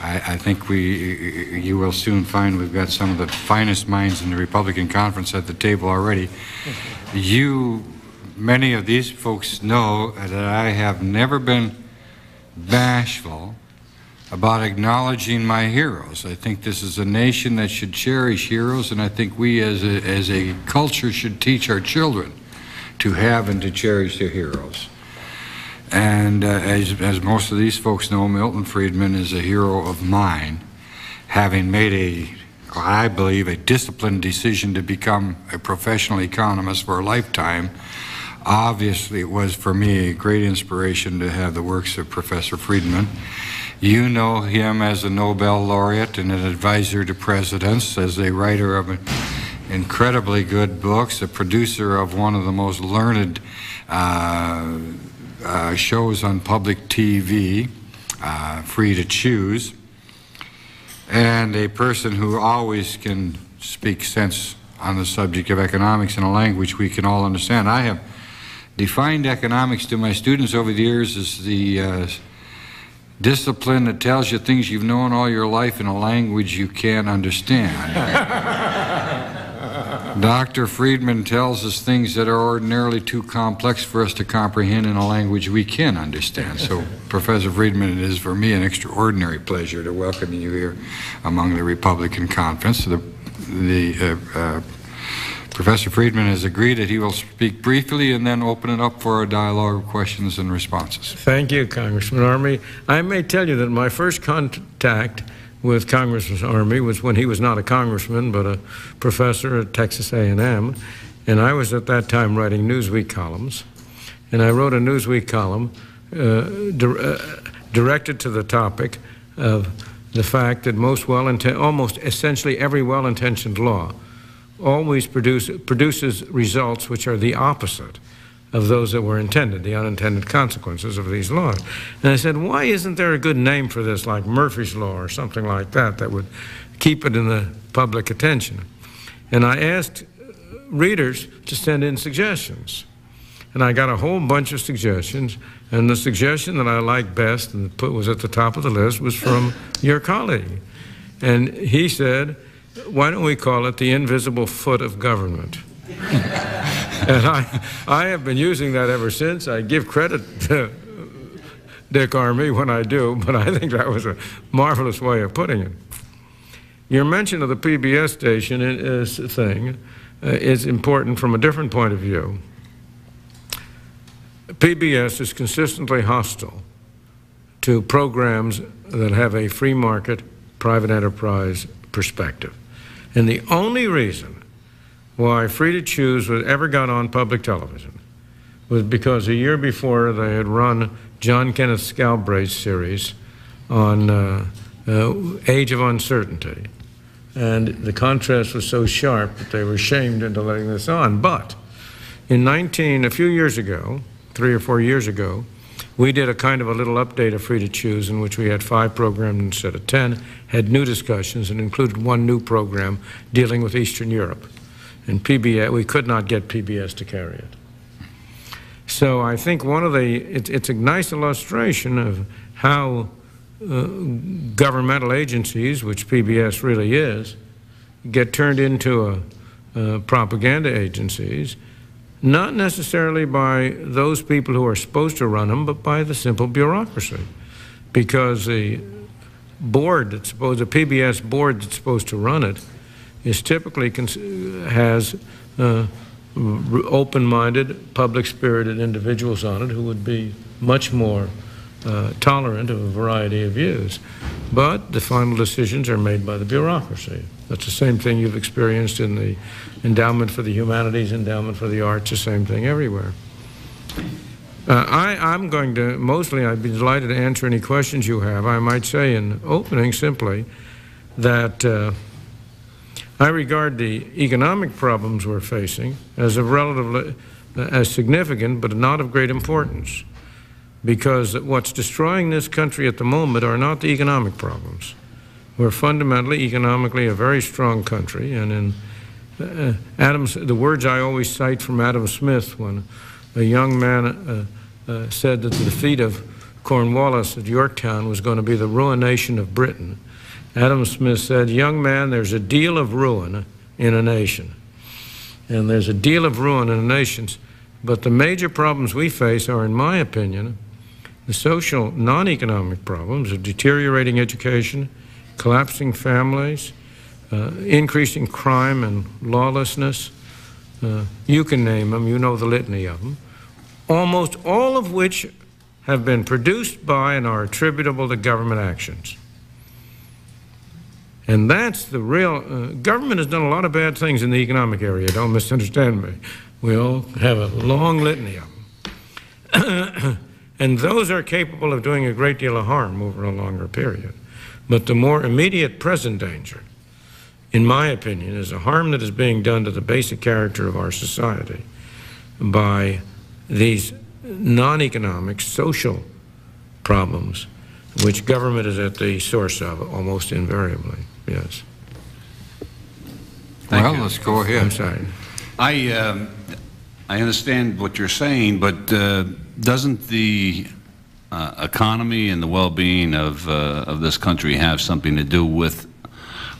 I, I think we, you will soon find we've got some of the finest minds in the Republican conference at the table already. You, many of these folks know that I have never been bashful about acknowledging my heroes. I think this is a nation that should cherish heroes, and I think we as a, as a culture should teach our children to have and to cherish their heroes. And uh, as, as most of these folks know, Milton Friedman is a hero of mine, having made a, I believe, a disciplined decision to become a professional economist for a lifetime. Obviously, it was for me a great inspiration to have the works of Professor Friedman. You know him as a Nobel laureate and an advisor to presidents, as a writer of incredibly good books, a producer of one of the most learned uh, uh, shows on public TV, uh, free to choose, and a person who always can speak sense on the subject of economics in a language we can all understand. I have defined economics to my students over the years as the uh, discipline that tells you things you've known all your life in a language you can't understand. Dr. Friedman tells us things that are ordinarily too complex for us to comprehend in a language we can understand. So, Professor Friedman, it is for me an extraordinary pleasure to welcome you here among the Republican Conference. The, the uh, uh, Professor Friedman has agreed that he will speak briefly and then open it up for a dialogue of questions and responses. Thank you, Congressman Armey. I may tell you that my first contact with Congressman Armey was when he was not a congressman but a professor at Texas A&M, and I was at that time writing Newsweek columns, and I wrote a Newsweek column uh, di uh, directed to the topic of the fact that most well almost essentially every well-intentioned law always produce, produces results which are the opposite of those that were intended, the unintended consequences of these laws. And I said, why isn't there a good name for this, like Murphy's Law or something like that, that would keep it in the public attention? And I asked uh, readers to send in suggestions. And I got a whole bunch of suggestions. And the suggestion that I liked best and put was at the top of the list was from your colleague. And he said, why don't we call it the invisible foot of government? and I, I have been using that ever since. I give credit to Dick Armey when I do, but I think that was a marvelous way of putting it. Your mention of the PBS station is thing uh, is important from a different point of view. PBS is consistently hostile to programs that have a free market, private enterprise perspective. And the only reason why Free to Choose was ever got on public television was because a year before they had run John Kenneth Galbraith's series on uh, uh, Age of Uncertainty. And the contrast was so sharp that they were shamed into letting this on. But in 19, a few years ago, three or four years ago, we did a kind of a little update of Free to Choose in which we had five programs instead of 10, had new discussions, and included one new program dealing with Eastern Europe. And PBS, we could not get PBS to carry it. So I think one of the, it, it's a nice illustration of how uh, governmental agencies, which PBS really is, get turned into a, uh, propaganda agencies, not necessarily by those people who are supposed to run them, but by the simple bureaucracy. Because the board that's supposed, the PBS board that's supposed to run it is typically has uh, open-minded, public-spirited individuals on it who would be much more uh, tolerant of a variety of views. But the final decisions are made by the bureaucracy. That's the same thing you've experienced in the endowment for the humanities, endowment for the arts, the same thing everywhere. Uh, I, am going to, mostly I'd be delighted to answer any questions you have. I might say in opening simply that uh, I regard the economic problems we're facing as relatively as significant, but not of great importance, because what's destroying this country at the moment are not the economic problems. We're fundamentally, economically, a very strong country, and in uh, Adams, the words I always cite from Adam Smith when a young man uh, uh, said that the defeat of Cornwallis at Yorktown was going to be the ruination of Britain, Adam Smith said, Young man, there's a deal of ruin in a nation. And there's a deal of ruin in nations. But the major problems we face are, in my opinion, the social, non economic problems of deteriorating education, collapsing families, uh, increasing crime and lawlessness. Uh, you can name them, you know the litany of them. Almost all of which have been produced by and are attributable to government actions. And that's the real, uh, government has done a lot of bad things in the economic area, don't misunderstand me. We all have a long litany of them. and those are capable of doing a great deal of harm over a longer period. But the more immediate present danger, in my opinion, is the harm that is being done to the basic character of our society by these non-economic social problems which government is at the source of almost invariably. Yes. Thank Well, you. let's go I'm ahead. sorry. I, um, I understand what you're saying, but uh, doesn't the uh, economy and the well-being of, uh, of this country have something to do with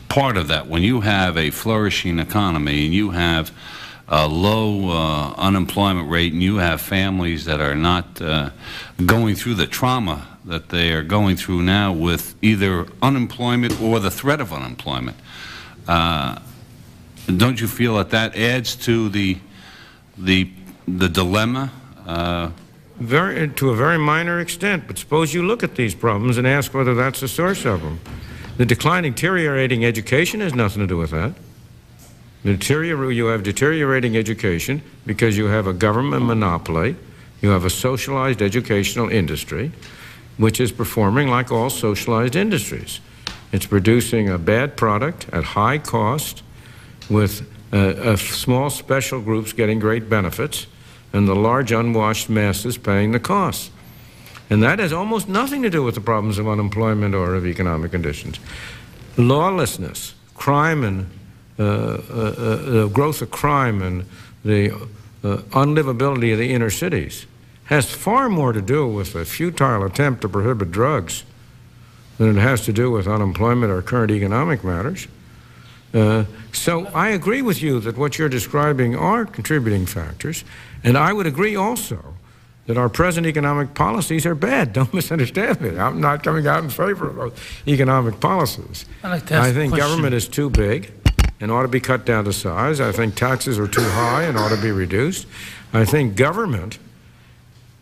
part of that? When you have a flourishing economy and you have a low uh, unemployment rate and you have families that are not uh, going through the trauma that they are going through now with either unemployment or the threat of unemployment, uh, don't you feel that that adds to the, the, the dilemma? Uh, Very, to a very minor extent, but suppose you look at these problems and ask whether that's the source of them. The declining, deteriorating education has nothing to do with that. Deterior- you have deteriorating education because you have a government monopoly, you have a socialized educational industry, which is performing like all socialized industries. It's producing a bad product at high cost with uh, uh, small special groups getting great benefits and the large unwashed masses paying the costs. And that has almost nothing to do with the problems of unemployment or of economic conditions. Lawlessness, crime and uh, uh, uh, the growth of crime and the uh, unlivability of the inner cities has far more to do with a futile attempt to prohibit drugs than it has to do with unemployment or current economic matters. Uh, so I agree with you that what you're describing are contributing factors, and I would agree also that our present economic policies are bad. Don't misunderstand me. I'm not coming out in favor of those economic policies. I'd like I think government is too big and ought to be cut down to size. I think taxes are too high and ought to be reduced. I think government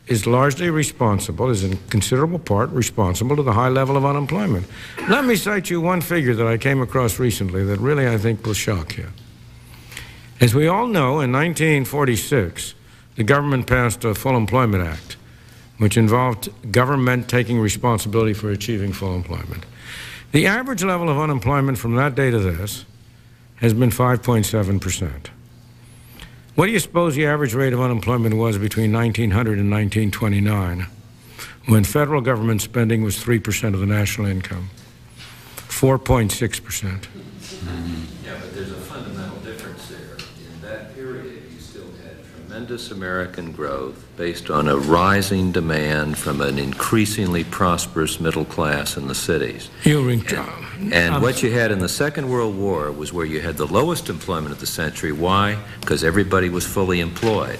is largely responsible, is in considerable part responsible to the high level of unemployment. Let me cite you one figure that I came across recently that really I think will shock you. As we all know, in 1946, the government passed a Full Employment Act, which involved government taking responsibility for achieving full employment. The average level of unemployment from that day to this has been 5.7 percent. What do you suppose the average rate of unemployment was between 1900 and 1929, when federal government spending was 3% of the national income? 4.6%. Yeah, but there's a fundamental difference there. In that period, you still had tremendous American growth based on a rising demand from an increasingly prosperous middle class in the cities. You're ring, And what you had in the Second World War was where you had the lowest employment of the century. Why? Because everybody was fully employed.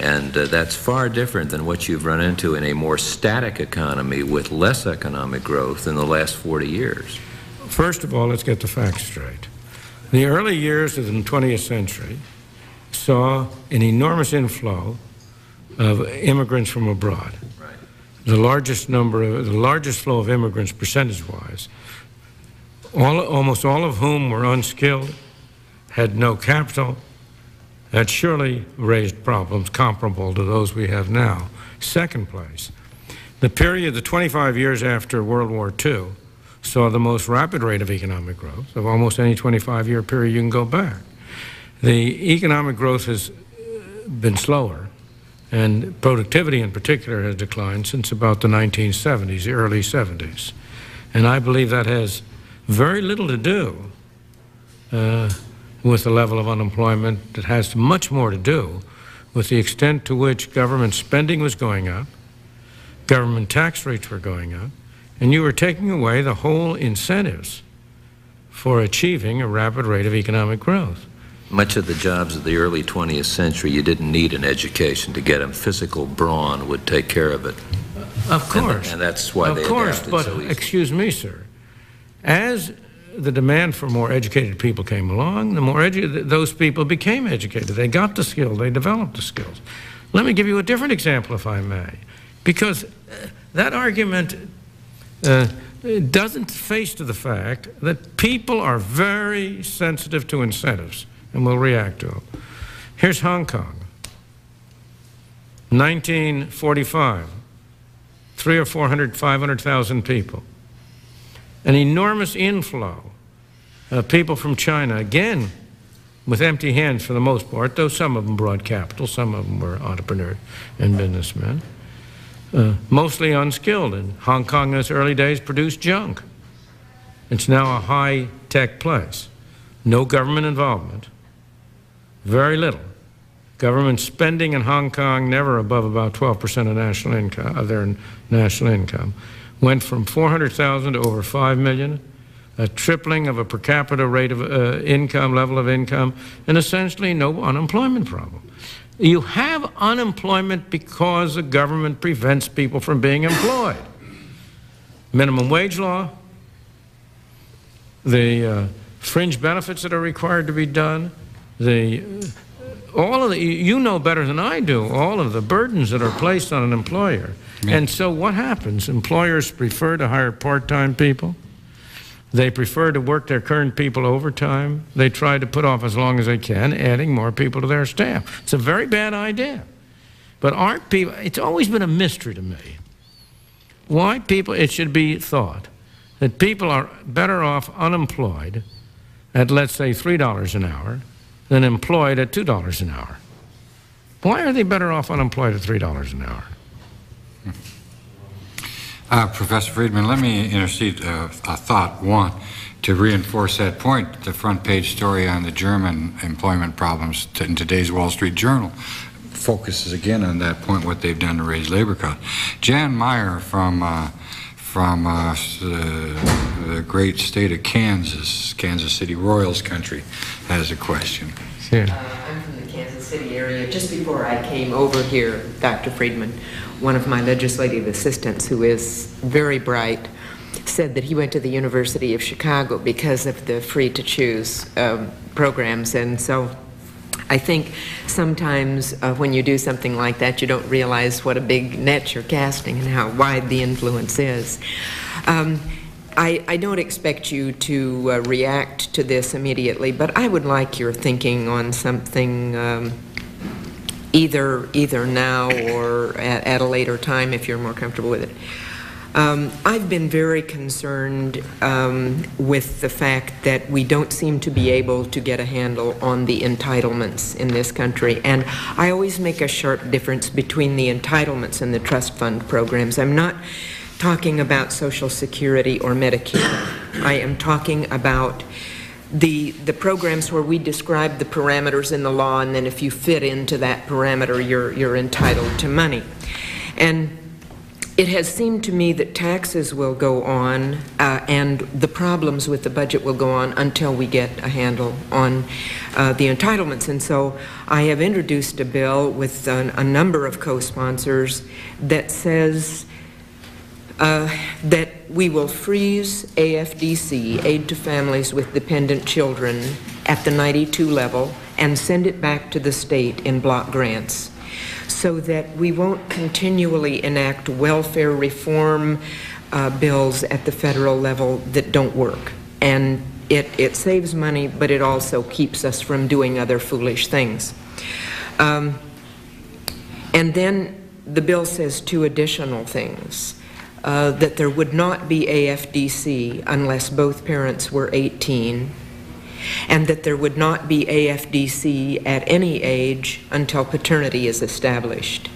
And uh, that's far different than what you've run into in a more static economy with less economic growth in the last 40 years. First of all, let's get the facts straight. In The early years of the 20th century saw an enormous inflow of immigrants from abroad. Right. The largest number, of, the largest flow of immigrants percentage-wise, all, almost all of whom were unskilled, had no capital, that surely raised problems comparable to those we have now. Second place, the period, the 25 years after World War II, saw the most rapid rate of economic growth of almost any 25-year period you can go back. The economic growth has uh, been slower, and productivity in particular has declined since about the 1970s, the early 70s. And I believe that has very little to do uh, with the level of unemployment. It has much more to do with the extent to which government spending was going up, government tax rates were going up, and you were taking away the whole incentives for achieving a rapid rate of economic growth. Much of the jobs of the early 20th century, you didn't need an education to get them. Physical brawn would take care of it. Of course. And that's why they Of course, but, so excuse me, sir, as the demand for more educated people came along, the more edu, those people became educated. They got the skill, they developed the skills. Let me give you a different example, if I may, because uh, that argument uh, doesn't face to the fact that people are very sensitive to incentives and we'll react to them. Here's Hong Kong, 1945 three or four hundred, five hundred thousand people. An enormous inflow of people from China, again, with empty hands for the most part, though some of them brought capital, some of them were entrepreneurs and businessmen, uh, mostly unskilled. And Hong Kong in its early days produced junk. It's now a high-tech place. No government involvement, very little. Government spending in Hong Kong never above about 12% of national income, of their national income, went from 400,000 to over 5 million, a tripling of a per capita rate of uh, income, level of income, and essentially no unemployment problem. You have unemployment because the government prevents people from being employed. Minimum wage law, the uh, fringe benefits that are required to be done, the all of the, you know better than I do, all of the burdens that are placed on an employer. And so what happens? Employers prefer to hire part-time people. They prefer to work their current people overtime. They try to put off as long as they can, adding more people to their staff. It's a very bad idea. But aren't people, it's always been a mystery to me. Why people, it should be thought that people are better off unemployed at, let's say, $3 an hour than employed at $2 an hour. Why are they better off unemployed at $3 an hour? Uh, Professor Friedman, let me intercede uh, a thought. One, to reinforce that point, the front page story on the German employment problems in today's Wall Street Journal focuses again on that point, what they've done to raise labor costs. Jan Meyer from uh, from uh, s- uh, the great state of Kansas, Kansas City Royals country, has a question. Yeah. Uh, I'm from the Kansas City area. Just before I came over here, Dr. Friedman, one of my legislative assistants, who is very bright, said that he went to the University of Chicago because of the free-to-choose um, programs. And so I think sometimes uh, when you do something like that, you don't realize what a big net you're casting and how wide the influence is. Um, I, I don't expect you to uh, react to this immediately, but I would like your thinking on something um, either either now or at, at a later time if you're more comfortable with it. Um, I've been very concerned um, with the fact that we don't seem to be able to get a handle on the entitlements in this country. And I always make a sharp difference between the entitlements and the trust fund programs. I'm not talking about Social Security or Medicare. I am talking about the, the programs where we describe the parameters in the law, and then if you fit into that parameter, you're, you're entitled to money. And it has seemed to me that taxes will go on uh, and the problems with the budget will go on until we get a handle on uh, the entitlements. And so I have introduced a bill with a, a number of co-sponsors that says uh, that we will freeze AFDC, Aid to Families with Dependent Children, at the 92 level and send it back to the state in block grants so that we won't continually enact welfare reform uh, bills at the federal level that don't work. And it, it saves money, but it also keeps us from doing other foolish things. Um, and then the bill says two additional things. Uh, that there would not be AFDC unless both parents were 18, and that there would not be AFDC at any age until paternity is established.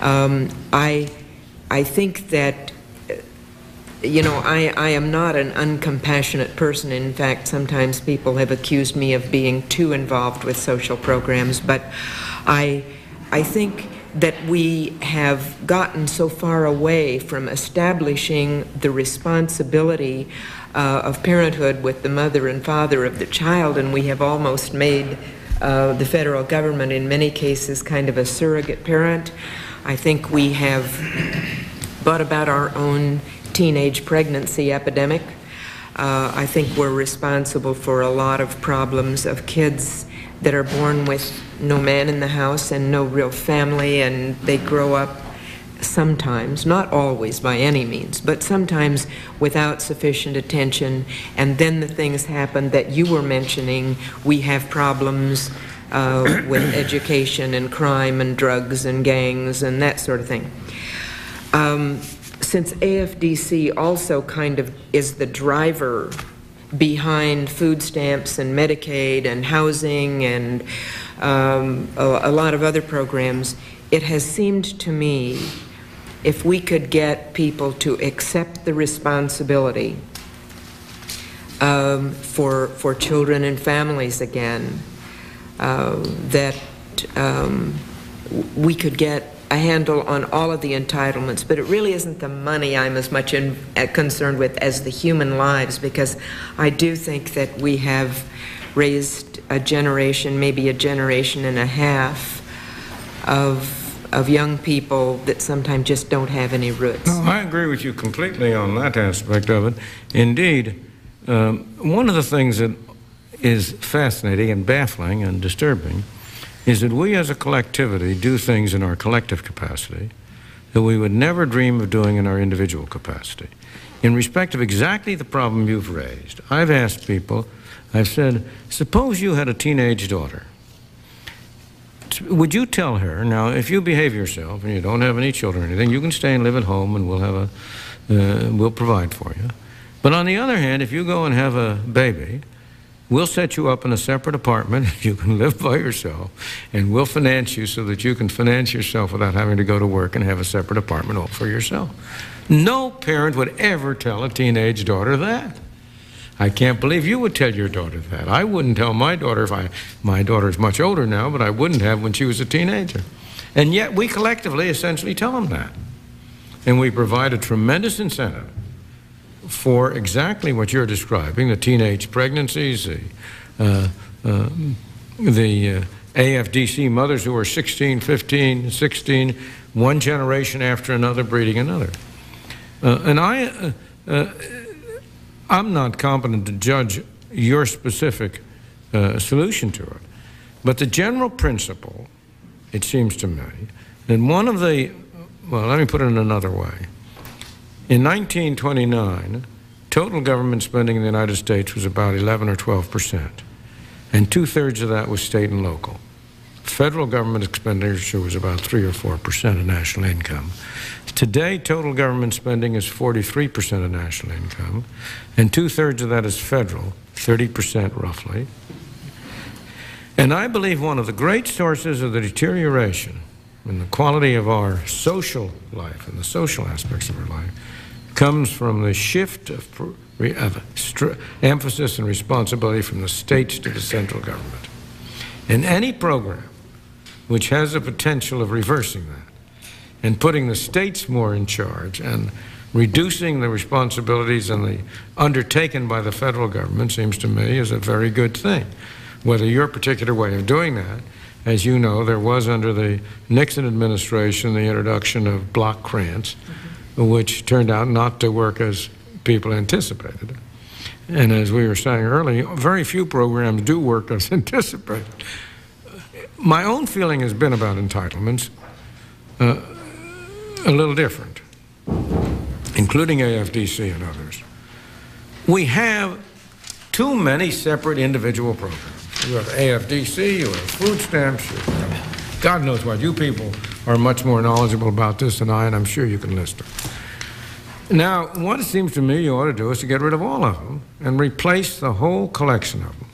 Um, I, I think that, uh, you know, I, I am not an uncompassionate person. In fact, sometimes people have accused me of being too involved with social programs, but I, I think that we have gotten so far away from establishing the responsibility uh, of parenthood with the mother and father of the child, and we have almost made uh, the federal government, in many cases, kind of a surrogate parent. I think we have brought about our own teenage pregnancy epidemic. Uh, I think we're responsible for a lot of problems of kids that are born with no man in the house and no real family, and they grow up sometimes, not always by any means, but sometimes without sufficient attention, and then the things happen that you were mentioning. We have problems uh, with education and crime and drugs and gangs and that sort of thing. Um, since AFDC also kind of is the driver behind food stamps and Medicaid and housing and um, a, a lot of other programs, it has seemed to me if we could get people to accept the responsibility um, for, for children and families again, uh, that um, we could get a handle on all of the entitlements, but it really isn't the money I'm as much in, uh, concerned with as the human lives, because I do think that we have raised a generation, maybe a generation and a half, of of young people that sometimes just don't have any roots. No, I agree with you completely on that aspect of it. Indeed, um, one of the things that is fascinating and baffling and disturbing is that we as a collectivity do things in our collective capacity that we would never dream of doing in our individual capacity. In respect of exactly the problem you've raised, I've asked people, I've said, suppose you had a teenage daughter. Would you tell her, now, if you behave yourself and you don't have any children or anything, you can stay and live at home and we'll have a, uh, we'll provide for you. But on the other hand, if you go and have a baby, We'll set you up in a separate apartment. You can live by yourself, and we'll finance you so that you can finance yourself without having to go to work and have a separate apartment all for yourself. No parent would ever tell a teenage daughter that. I can't believe you would tell your daughter that. I wouldn't tell my daughter if I, my daughter's much older now, but I wouldn't have when she was a teenager. And yet we collectively essentially tell them that. And we provide a tremendous incentive for exactly what you're describing, the teenage pregnancies, the, uh, uh, the uh, AFDC mothers who are 16, 15, 16, one generation after another breeding another. Uh, and I, uh, uh, I'm not competent to judge your specific uh, solution to it, but the general principle, it seems to me, that one of the, well, let me put it in another way. In 1929, total government spending in the United States was about 11 or 12 percent, and two-thirds of that was state and local. Federal government expenditure was about 3 or 4 percent of national income. Today, total government spending is 43 percent of national income, and two-thirds of that is federal, 30 percent roughly. And I believe one of the great sources of the deterioration in the quality of our social life and the social aspects of our life comes from the shift of, of emphasis and responsibility from the states to the central government. In any program which has the potential of reversing that and putting the states more in charge and reducing the responsibilities and the undertaken by the federal government seems to me is a very good thing. Whether your particular way of doing that, as you know, there was under the Nixon administration the introduction of block grants. Mm -hmm which turned out not to work as people anticipated. And as we were saying earlier, very few programs do work as anticipated. My own feeling has been about entitlements uh, a little different, including AFDC and others. We have too many separate individual programs. You have AFDC, you have food stamps, you have God knows what. You people are much more knowledgeable about this than I, and I'm sure you can list them. Now, what it seems to me you ought to do is to get rid of all of them and replace the whole collection of them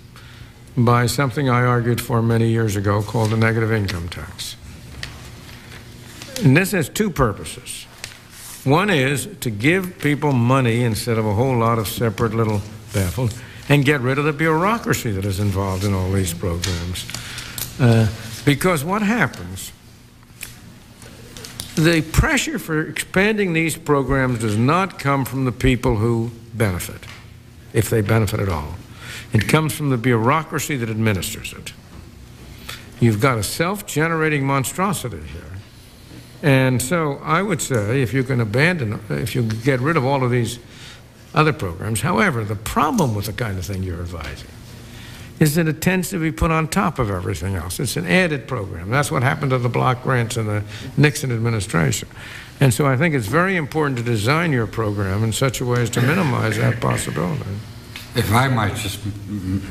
by something I argued for many years ago called the negative income tax. And this has two purposes. One is to give people money instead of a whole lot of separate little baffles and get rid of the bureaucracy that is involved in all these programs. Uh, because what happens the pressure for expanding these programs does not come from the people who benefit, if they benefit at all. It comes from the bureaucracy that administers it. You've got a self-generating monstrosity here. And so I would say if you can abandon, if you get rid of all of these other programs, however, the problem with the kind of thing you're advising is that it tends to be put on top of everything else. It's an added program. That's what happened to the block grants in the Nixon administration. And so I think it's very important to design your program in such a way as to minimize that possibility. If I might just,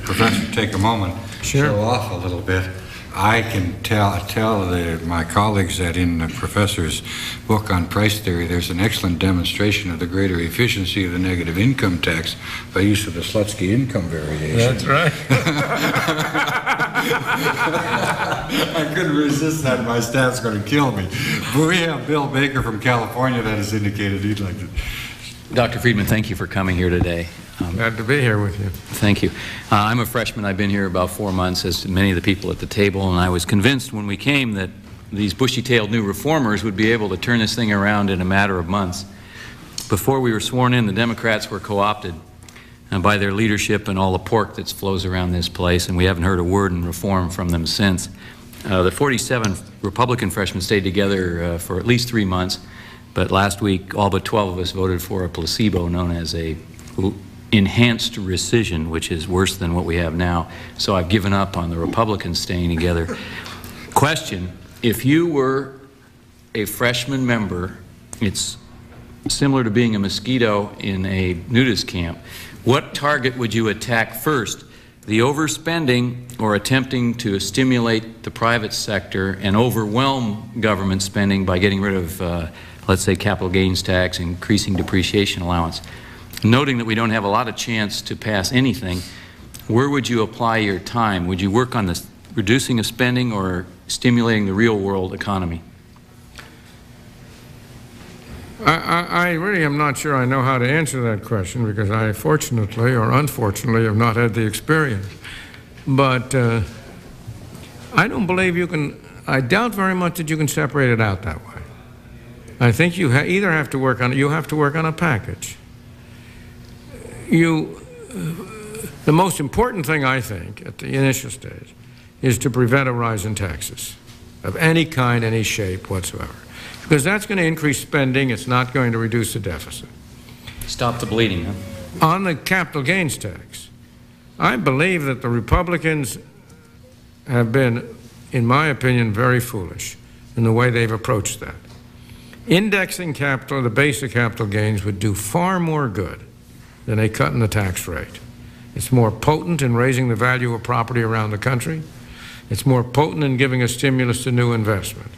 Professor, take a moment, Sure. show off a little bit. I can tell, tell the, my colleagues that in the professor's book on price theory, there's an excellent demonstration of the greater efficiency of the negative income tax by use of the Slutsky income variation. That's right. I couldn't resist that. My staff's going to kill me. But we have Bill Baker from California that has indicated he'd like to. Dr. Friedman, thank you for coming here today. Um, Glad to be here with you. Thank you. Uh, I'm a freshman. I've been here about four months, as many of the people at the table, and I was convinced when we came that these bushy-tailed new reformers would be able to turn this thing around in a matter of months. Before we were sworn in, the Democrats were co-opted uh, by their leadership and all the pork that flows around this place, and we haven't heard a word in reform from them since. Uh, the 47 Republican freshmen stayed together uh, for at least three months, but last week all but 12 of us voted for a placebo known as a enhanced rescission, which is worse than what we have now. So I've given up on the Republicans staying together. Question, if you were a freshman member, it's similar to being a mosquito in a nudist camp, what target would you attack first? The overspending or attempting to stimulate the private sector and overwhelm government spending by getting rid of, uh, let's say, capital gains tax, increasing depreciation allowance? Noting that we don't have a lot of chance to pass anything, where would you apply your time? Would you work on the reducing of spending or stimulating the real world economy? I, I, really am not sure I know how to answer that question because I fortunately or unfortunately have not had the experience. But uh, I don't believe you can, I doubt very much that you can separate it out that way. I think you ha either have to work on, you have to work on a package. You, uh, the most important thing I think at the initial stage is to prevent a rise in taxes of any kind, any shape whatsoever because that's going to increase spending. It's not going to reduce the deficit. Stop the bleeding, huh? On the capital gains tax, I believe that the Republicans have been, in my opinion, very foolish in the way they've approached that. Indexing capital, the basic capital gains, would do far more good than a cut in the tax rate. It's more potent in raising the value of property around the country. It's more potent in giving a stimulus to new investment.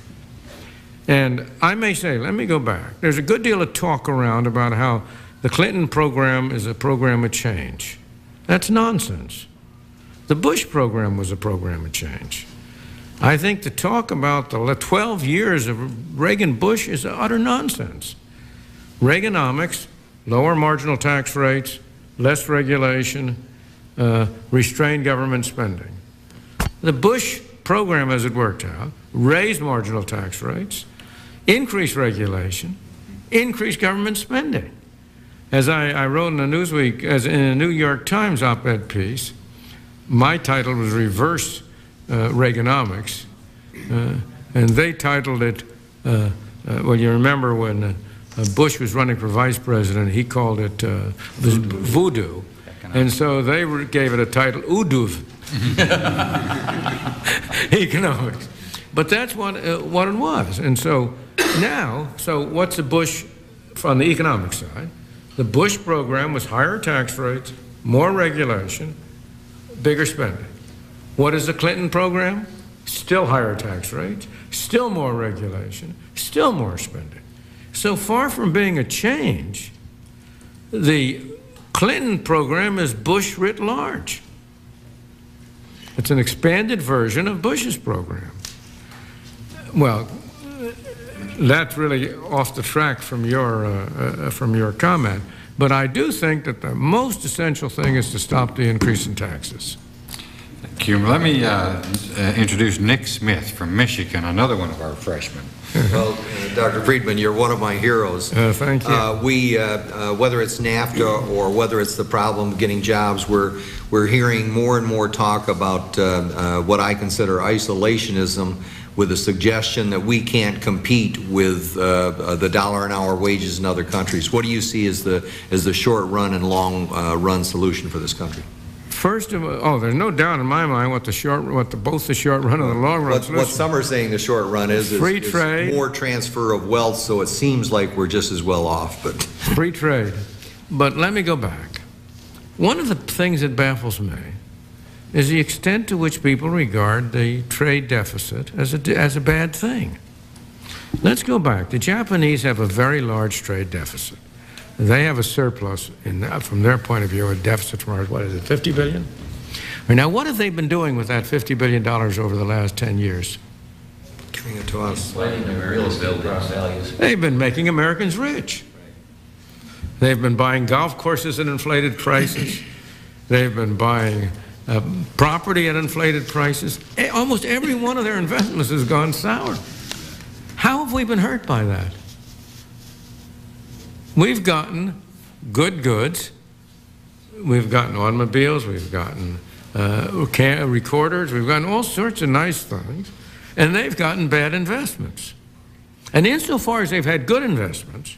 And I may say, let me go back. There's a good deal of talk around about how the Clinton program is a program of change. That's nonsense. The Bush program was a program of change. I think the talk about the 12 years of Reagan Bush is utter nonsense. Reaganomics, lower marginal tax rates, less regulation, uh, restrained government spending. The Bush program, as it worked out, raised marginal tax rates, increased regulation, increased government spending. As I, I, wrote in a Newsweek, as in a New York Times op-ed piece, my title was Reverse Reaganomics, uh, and they titled it, uh, uh well, you remember when uh, Bush was running for vice president, he called it voodoo. voodoo. And so they gave it a title, Oodoov Economics. But that's what, uh, what it was. And so now, so what's the Bush, on the economic side? The Bush program was higher tax rates, more regulation, bigger spending. What is the Clinton program? Still higher tax rates, still more regulation, still more spending. So far from being a change, the Clinton program is Bush writ large. It's an expanded version of Bush's program. Well, that's really off the track from your, uh, uh, from your comment. But I do think that the most essential thing is to stop the increase in taxes. Thank. Let me uh, uh, introduce Nick Smith from Michigan, another one of our freshmen. Well, uh, Dr. Friedman, you're one of my heroes. Uh, thank you. Uh, We, uh, uh, whether it's NAFTA or whether it's the problem of getting jobs, we're, we're hearing more and more talk about uh, uh, what I consider isolationism with the suggestion that we can't compete with uh, uh, the dollar an hour wages in other countries. What do you see as the, as the short run and long uh, run solution for this country? First of all, oh, there's no doubt in my mind what the short, what the, both the short run and the long run What, what some are saying the short run is, is Free is trade. more transfer of wealth, so it seems like we're just as well off, but Free trade. But let me go back. One of the things that baffles me is the extent to which people regard the trade deficit as a, as a bad thing. Let's go back. The Japanese have a very large trade deficit. They have a surplus, in, from their point of view, a deficit from, ours. what is it, 50 billion? Right, Now, what have they been doing with that $50 billion over the last 10 years? giving it to us. Inflating their real estate values. They've been making Americans rich. They've been buying golf courses at inflated prices. They've been buying uh, property at inflated prices. Eh, Almost every one of their investments has gone sour. How have we been hurt by that? We've gotten good goods. We've gotten automobiles. We've gotten uh, recorders. We've gotten all sorts of nice things. And they've gotten bad investments. And insofar as they've had good investments,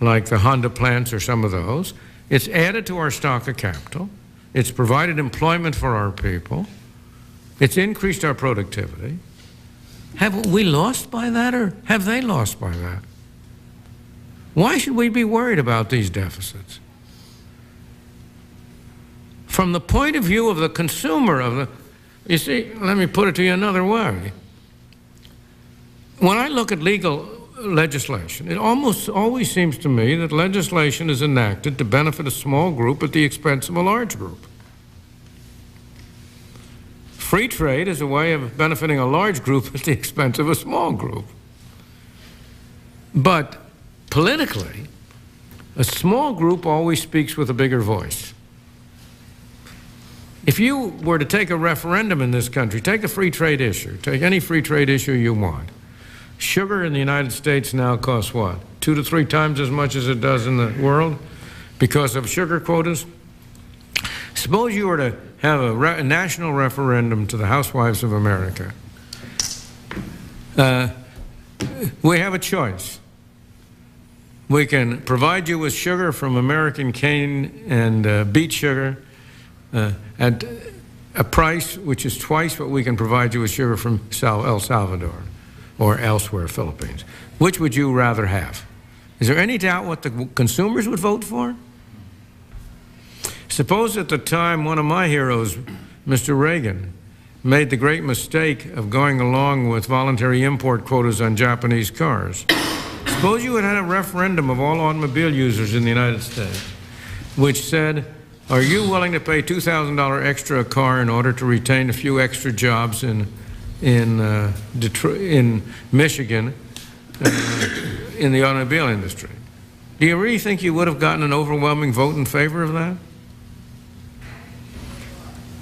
like the Honda plants or some of those, it's added to our stock of capital, it's provided employment for our people, it's increased our productivity. Have we lost by that or have they lost by that? Why should we be worried about these deficits? From the point of view of the consumer of the you see, let me put it to you another way. When I look at legal legislation, it almost always seems to me that legislation is enacted to benefit a small group at the expense of a large group. Free trade is a way of benefiting a large group at the expense of a small group. But politically, a small group always speaks with a bigger voice. If you were to take a referendum in this country, take a free trade issue, take any free trade issue you want. Sugar in the United States now costs what? Two to three times as much as it does in the world because of sugar quotas? Suppose you were to have a, re- a national referendum to the housewives of America. Uh, we have a choice. We can provide you with sugar from American cane and uh, beet sugar uh, at a price which is twice what we can provide you with sugar from El Salvador or elsewhere, Philippines. Which would you rather have? Is there any doubt what the consumers would vote for? Suppose at the time one of my heroes, Mr. Reagan, made the great mistake of going along with voluntary import quotas on Japanese cars. Suppose you had had a referendum of all automobile users in the United States, which said, are you willing to pay $2,000 extra a car in order to retain a few extra jobs in, in, uh, Detroit, in Michigan uh, in the automobile industry? Do you really think you would have gotten an overwhelming vote in favor of that?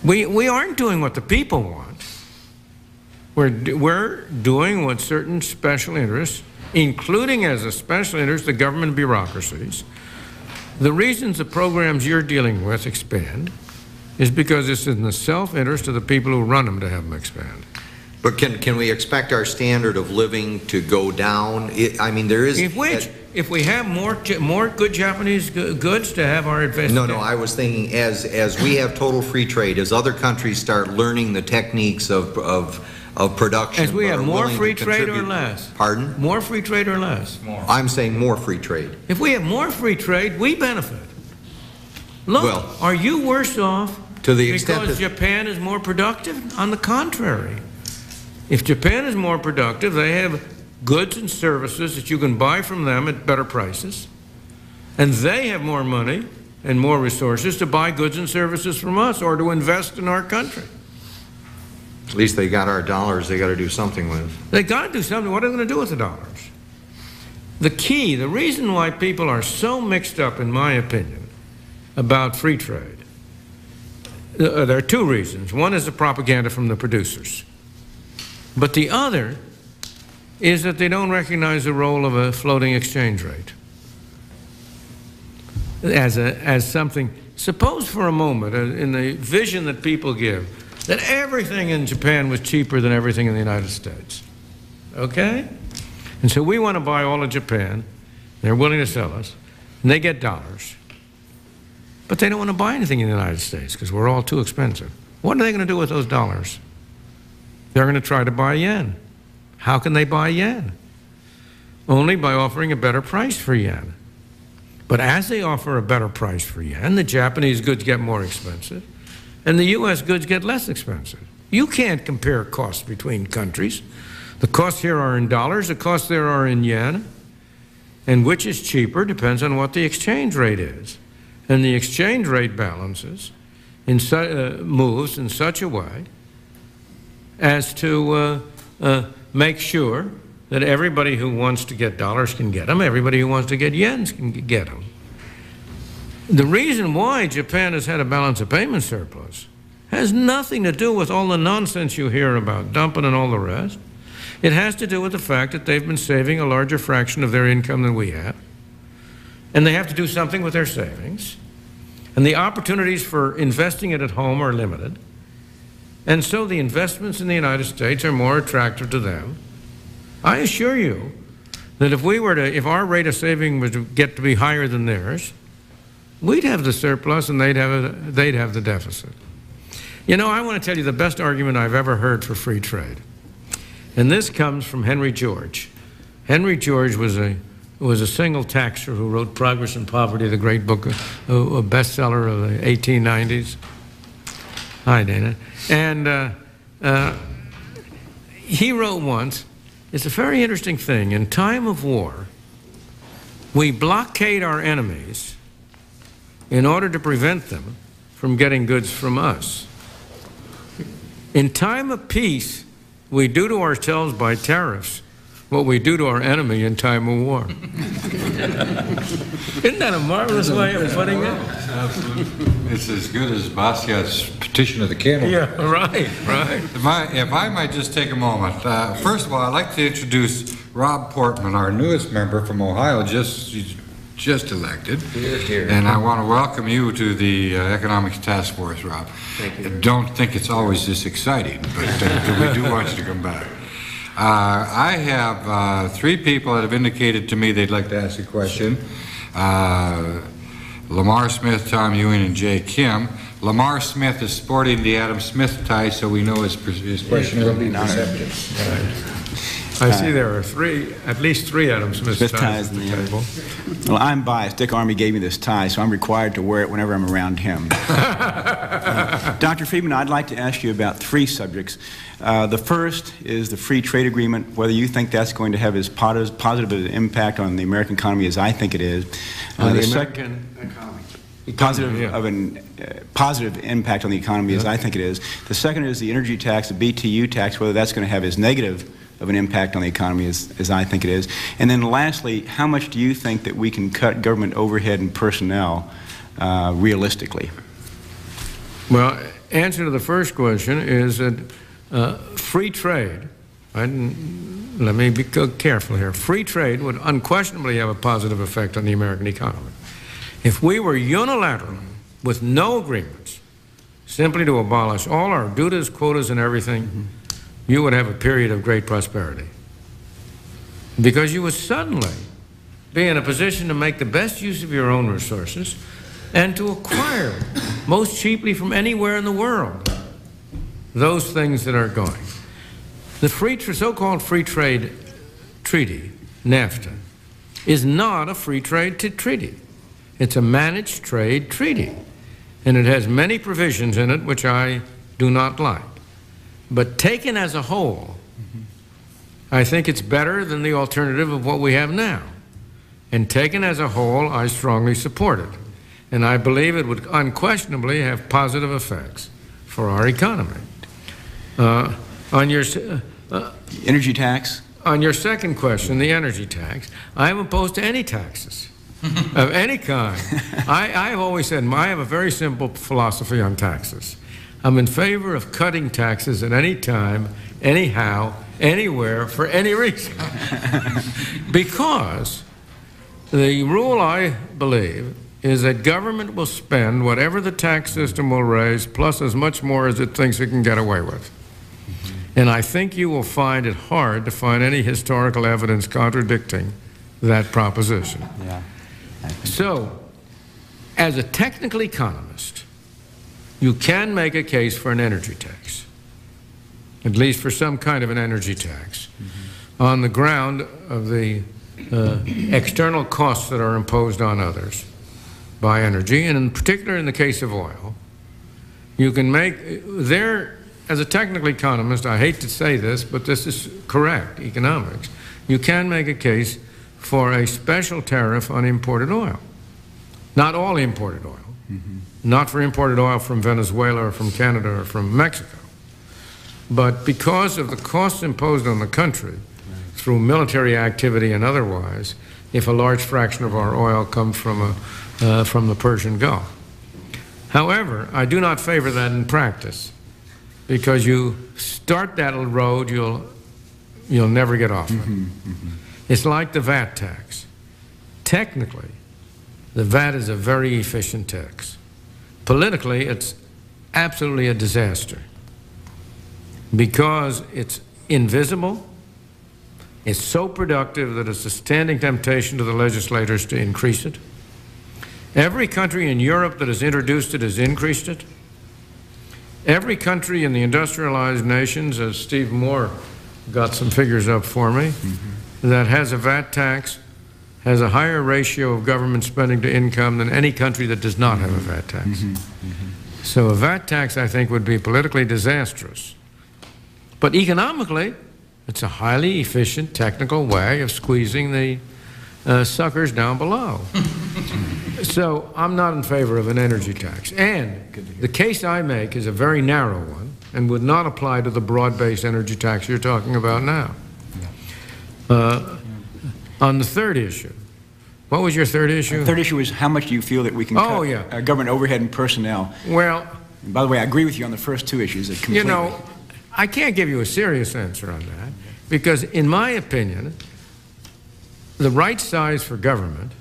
We, we aren't doing what the people want. We're, we're doing what certain special interests, including as a special interest the government bureaucracies, the reasons the programs you're dealing with expand is because it's in the self-interest of the people who run them to have them expand. But can, can we expect our standard of living to go down? I I mean, there is... If we, if we have more, more good Japanese goods to have our advantage. No, no, I was thinking as, as we have total free trade, as other countries start learning the techniques of, of, of production. As we have more free trade or less? Pardon? More free trade or less? More. I'm saying more free trade. If we have more free trade, we benefit. Look, Well- are you worse off To the extent because that- Japan is more productive? On the contrary. If Japan is more productive, they have goods and services that you can buy from them at better prices, and they have more money and more resources to buy goods and services from us or to invest in our country. At least they got our dollars they got to do something with. They got to do something. What are they going to do with the dollars? The key, the reason why people are so mixed up, in my opinion, about free trade Uh, There are two reasons. One is the propaganda from the producers. But the other is that they don't recognize the role of a floating exchange rate as, a, as something. Suppose for a moment, uh, in the vision that people give, that everything in Japan was cheaper than everything in the United States. Okay? And so we want to buy all of Japan. They're willing to sell us, and they get dollars. But they don't want to buy anything in the United States because we're all too expensive. What are they going to do with those dollars? They're going to try to buy yen. How can they buy yen? Only by offering a better price for yen. But as they offer a better price for yen, the Japanese goods get more expensive, and the U.S. goods get less expensive. You can't compare costs between countries. The costs here are in dollars, the costs there are in yen, and which is cheaper depends on what the exchange rate is. And the exchange rate balances in uh, moves in such a way as to uh, uh, make sure that everybody who wants to get dollars can get them, everybody who wants to get yens can get them. The reason why Japan has had a balance of payment surplus has nothing to do with all the nonsense you hear about dumping and all the rest. It has to do with the fact that they've been saving a larger fraction of their income than we have, and they have to do something with their savings, and the opportunities for investing it at home are limited. And so the investments in the United States are more attractive to them. I assure you that if we were to, if our rate of saving was to get to be higher than theirs, we'd have the surplus and they'd have, a, they'd have the deficit. You know, I want to tell you the best argument I've ever heard for free trade. And this comes from Henry George. Henry George was a, was a single taxer who wrote Progress and Poverty, the great book, a, a bestseller of the 1890s. Hi, Dana. And uh, uh, he wrote once, it's a very interesting thing. In time of war, we blockade our enemies in order to prevent them from getting goods from us. In time of peace, we do to ourselves by tariffs what we do to our enemy in time of war. Isn't that a marvelous way of putting it? It's as good as Bastiat's petition of the camel. Yeah, right, right. If I, if I might just take a moment, uh, first of all, I'd like to introduce Rob Portman, our newest member from Ohio, just, he's just elected. And I want to welcome you to the uh, Economics Task Force, Rob. Thank you. Don't think it's always this exciting, but uh, we do want you to come back. Uh, I have uh, three people that have indicated to me they'd like to ask a question. Uh, Lamar Smith, Tom Ewing, and Jay Kim. Lamar Smith is sporting the Adam Smith tie, so we know his, his question will be perceptive. I see there are three, at least three Adam Smith Smith ties ties at the the table. Well, I'm biased. Dick Armey gave me this tie, so I'm required to wear it whenever I'm around him. Uh, Dr. Friedman, I'd like to ask you about three subjects. Uh, the first is the free trade agreement, whether you think that's going to have as posi- positive an impact on the American economy as I think it is. Uh, On the sec- American economy. positive yeah. of an uh, positive impact on the economy as I think it is. The second is the energy tax, the BTU tax, whether that's going to have as negative of an impact on the economy as, as I think it is. And then lastly, how much do you think that we can cut government overhead and personnel uh, realistically? Well, answer to the first question is that uh, free trade, I let me be careful here, free trade would unquestionably have a positive effect on the American economy. If we were unilateral, with no agreements, simply to abolish all our duties, quotas, and everything, you would have a period of great prosperity. Because you would suddenly be in a position to make the best use of your own resources and to acquire most cheaply from anywhere in the world those things that are going. The free, so-called free trade treaty, NAFTA, is not a free trade treaty. It's a managed trade treaty, and it has many provisions in it which I do not like. But taken as a whole, I think it's better than the alternative of what we have now. And taken as a whole, I strongly support it. And I believe it would unquestionably have positive effects for our economy. Uh, on, your, s- uh, Energy tax? on your second question, the energy tax, I am opposed to any taxes. of any kind. I, I've always said, I have a very simple philosophy on taxes. I'm in favor of cutting taxes at any time, anyhow, anywhere, for any reason. because the rule, I believe, is that government will spend whatever the tax system will raise, plus as much more as it thinks it can get away with. And I think you will find it hard to find any historical evidence contradicting that proposition. Yeah. So, as a technical economist, you can make a case for an energy tax, at least for some kind of an energy tax, on the ground of the uh, external costs that are imposed on others by energy, and in particular in the case of oil. You can make, there, as a technical economist, I hate to say this, but this is correct, economics, you can make a case for a special tariff on imported oil. Not all imported oil. Not for imported oil from Venezuela or from Canada or from Mexico. But because of the costs imposed on the country through military activity and otherwise, if a large fraction of our oil comes from, a, uh, from the Persian Gulf. However, I do not favor that in practice because you start that road, you'll, you'll never get off it. It's like the VAT tax. Technically, the VAT is a very efficient tax. Politically, it's absolutely a disaster because it's invisible, it's so productive that it's a standing temptation to the legislators to increase it. Every country in Europe that has introduced it has increased it. Every country in the industrialized nations, as Steve Moore got some figures up for me, mm-hmm. that has a VAT tax has a higher ratio of government spending to income than any country that does not have a VAT tax. So a VAT tax, I think, would be politically disastrous. But economically, it's a highly efficient technical way of squeezing the uh, suckers down below. so I'm not in favor of an energy tax. And the case I make is a very narrow one and would not apply to the broad-based energy tax you're talking about now. Uh, on the third issue, what was your third issue? The third issue is how much do you feel that we can Oh, cut yeah. uh, government overhead and personnel? Well, And by the way, I agree with you on the first two issues. uh, You know, I can't give you a serious answer on that because, in my opinion, the right size for government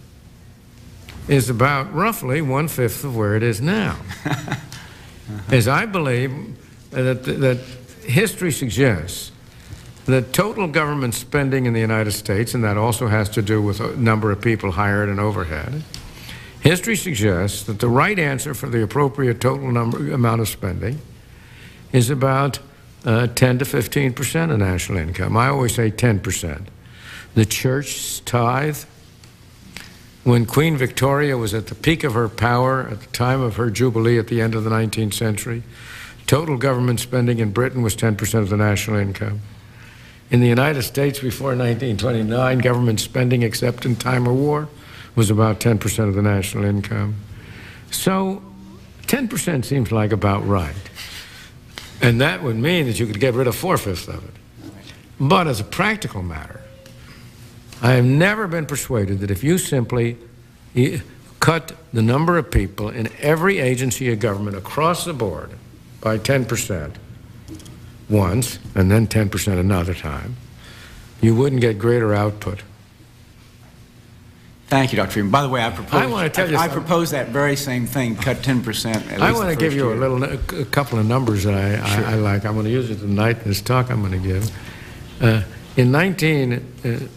is about roughly one fifth of where it is now. As I believe that, that history suggests that total government spending in the United States, and that also has to do with a number of people hired and overhead, history suggests that the right answer for the appropriate total number, amount of spending is about uh, 10 to 15 percent of national income. I always say 10 percent. The church tithe, when Queen Victoria was at the peak of her power at the time of her jubilee at the end of the 19th century, total government spending in Britain was 10 percent of the national income. In the United States before 1929, government spending, except in time of war, was about 10 percent of the national income. So 10 percent seems like about right. And that would mean that you could get rid of four-fifths of it. But as a practical matter, I have never been persuaded that if you simply cut the number of people in every agency of government across the board by 10% once and then 10% another time, you wouldn't get greater output. Thank you, Dr. Friedman. By the way, I propose, I wanna tell you I, I propose that very same thing, cut 10% at least I want to give you a little, a couple of numbers that I, I, I like. I'm going to use it tonight in this talk I'm going to give. Uh, in 19, uh,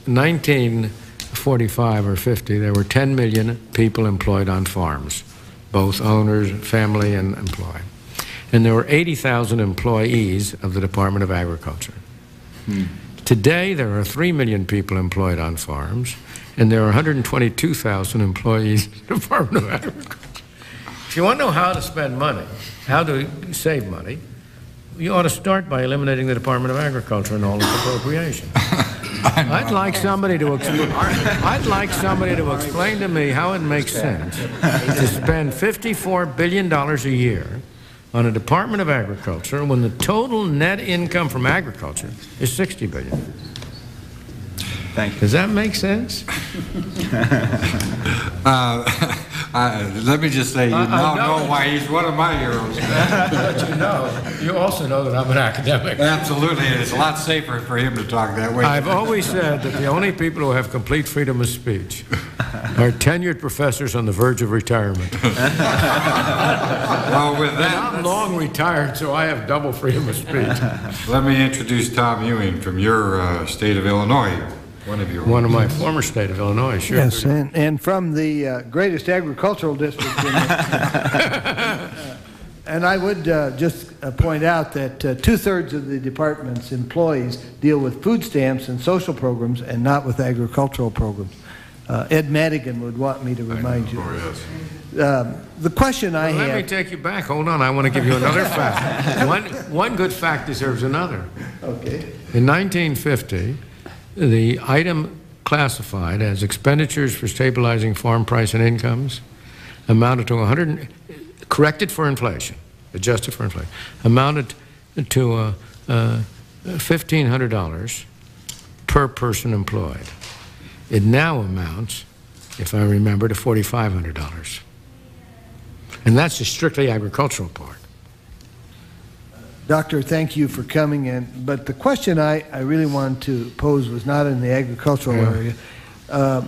1945 or 50, there were 10 million people employed on farms, both owners, family, and employed. And there were 80,000 employees of the Department of Agriculture. Hmm. Today, there are 3 million people employed on farms, and there are 122,000 employees in the Department of Agriculture. If you want to know how to spend money, how to save money, you ought to start by eliminating the Department of Agriculture and all its appropriations. I'd like somebody to I'd like somebody to explain to me how it makes sense to spend $54 billion a year on a Department of Agriculture when the total net income from agriculture is 60 billion. Thank you. Does that make sense? Uh, uh, Let me just say, you I- I now know. know why he's one of my heroes. But you know, you also know that I'm an academic. Absolutely, and it's a lot safer for him to talk that way. I've always said that the only people who have complete freedom of speech are tenured professors on the verge of retirement. Well, with that, I'm long retired, so I have double freedom of speech. let me introduce Tom Ewing from your uh, state of Illinois, one of your... One of my former state of Illinois, sure. Yes, and, and from the uh, greatest agricultural district in the, And I would uh, just uh, point out that uh, two-thirds of the department's employees deal with food stamps and social programs and not with agricultural programs. Uh, Ed Madigan would want me to remind you. Um, The question I Let me take you back. Hold on, I want to give you another fact. One, one good fact deserves another. okay, In 1950, the item classified as expenditures for stabilizing farm price and incomes amounted to 100, corrected for inflation, adjusted for inflation, amounted to uh, uh, $1,500 per person employed. It now amounts, if I remember, to $4,500. And that's the strictly agricultural part. Doctor, thank you for coming in, but the question I, I really wanted to pose was not in the agricultural Yeah. area. Uh,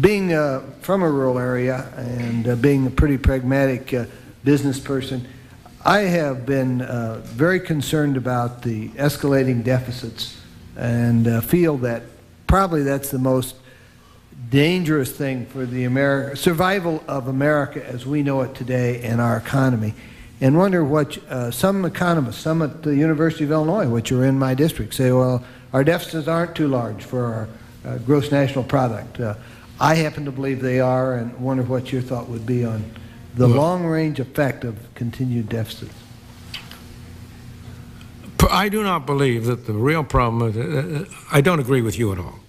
Being uh, from a rural area and uh, being a pretty pragmatic uh, business person, I have been uh, very concerned about the escalating deficits and uh, feel that probably that's the most dangerous thing for the Ameri- survival of America as we know it today and our economy. And wonder what uh, some economists, some at the University of Illinois, which are in my district, say, well, our deficits aren't too large for our uh, gross national product. Uh, I happen to believe they are, and wonder what your thought would be on the Well- long-range effect of continued deficits. I do not believe that the real problem, is- uh, uh, I don't agree with you at all.